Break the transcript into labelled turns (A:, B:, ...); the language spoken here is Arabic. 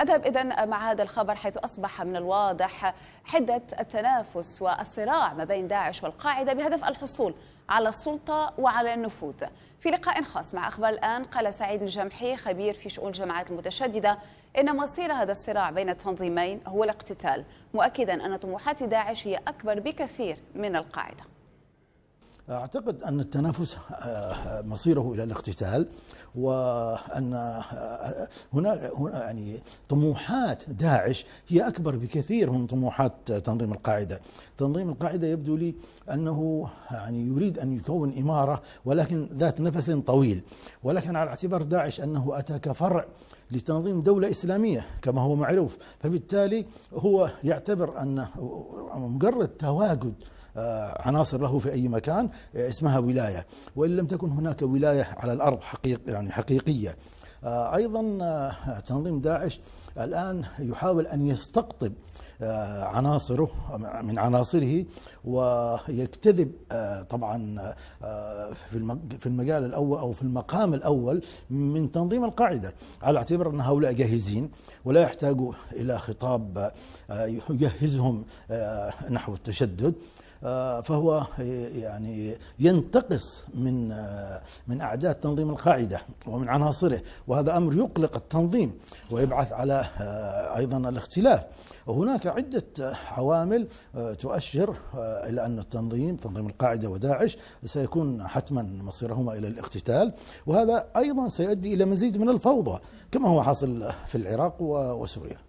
A: أذهب إذا مع هذا الخبر حيث أصبح من الواضح حدة التنافس والصراع ما بين داعش والقاعدة بهدف الحصول على السلطة وعلى النفوذ. في لقاء خاص مع أخبار الآن قال سعيد الجمحي خبير في شؤون الجماعات المتشددة إن مصير هذا الصراع بين التنظيمين هو الاقتتال مؤكدا أن طموحات داعش هي أكبر بكثير من القاعدة.
B: أعتقد أن التنافس مصيره إلى الاقتتال وأن هناك يعني طموحات داعش هي أكبر بكثير من طموحات تنظيم القاعدة. تنظيم القاعدة يبدو لي أنه يعني يريد أن يكون إمارة ولكن ذات نفس طويل. ولكن على اعتبار داعش أنه أتى كفرع لتنظيم دولة إسلامية كما هو معروف فبالتالي هو يعتبر أن مجرد تواجد عناصر له في أي مكان اسمها ولاية. وإن لم تكن هناك ولاية على الأرض حقيق يعني حقيقية. أيضا تنظيم داعش الآن يحاول أن يستقطب عناصره من عناصره ويجتذب طبعا في المجال الأول أو في المقام الأول من تنظيم القاعدة على اعتبار أن هؤلاء جاهزين ولا يحتاجوا إلى خطاب يجهزهم نحو التشدد. فهو يعني ينتقص من من اعداد تنظيم القاعدة ومن عناصره وهذا أمر يقلق التنظيم ويبعث على أيضا الاختلاف. وهناك عدة عوامل تؤشر إلى أن التنظيم تنظيم القاعدة وداعش سيكون حتما مصيرهما إلى الاقتتال وهذا أيضا سيؤدي إلى مزيد من الفوضى كما هو حاصل في العراق وسوريا.